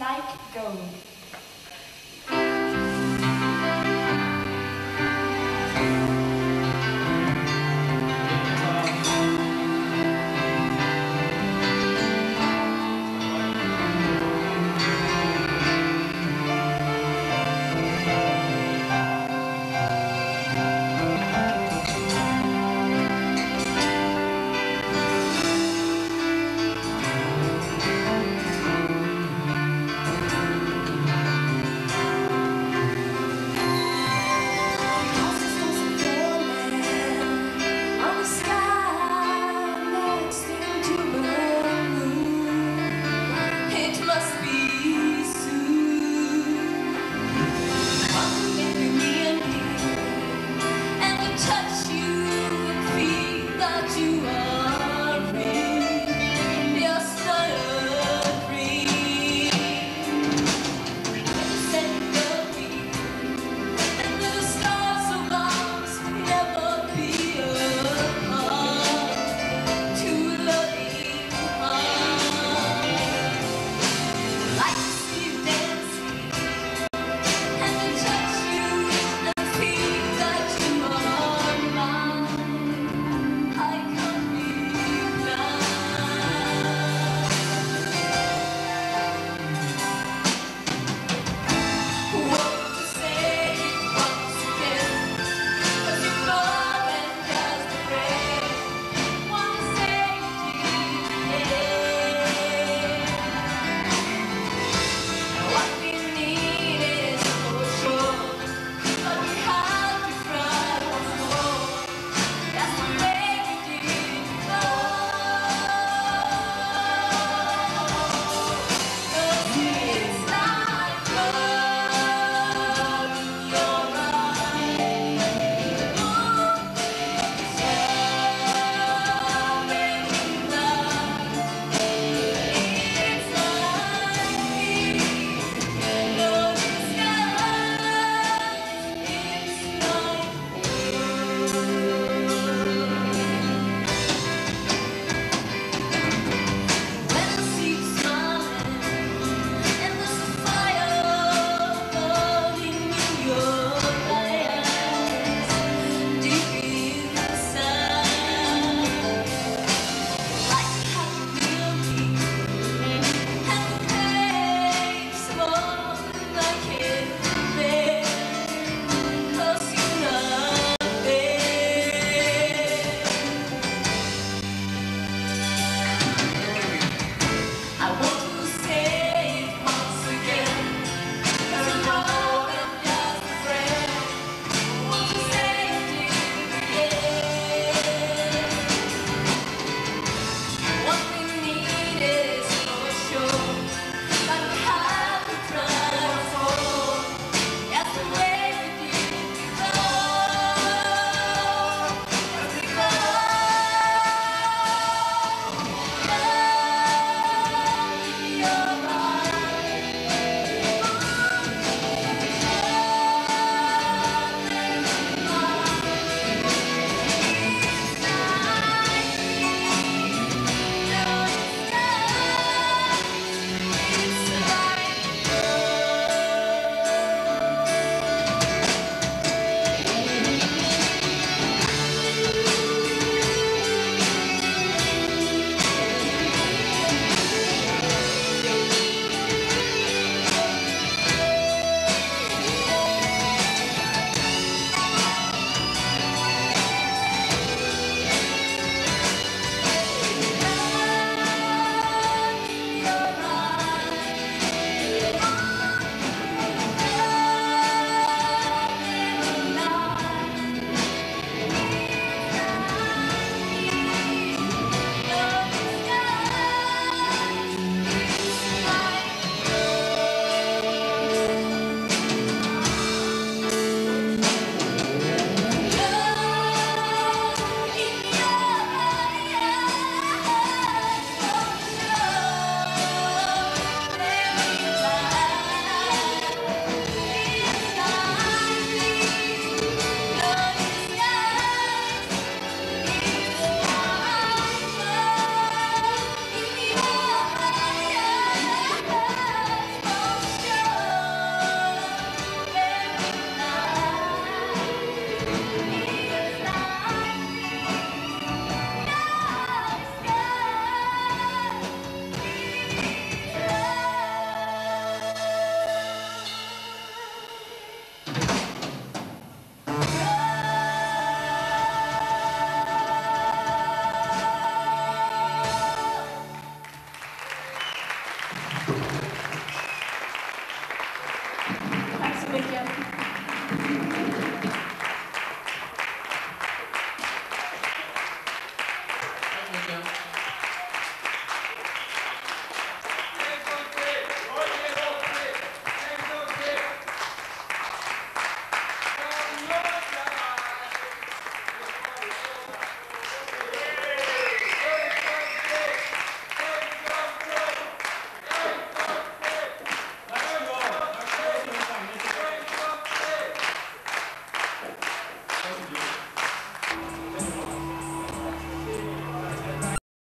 like gold.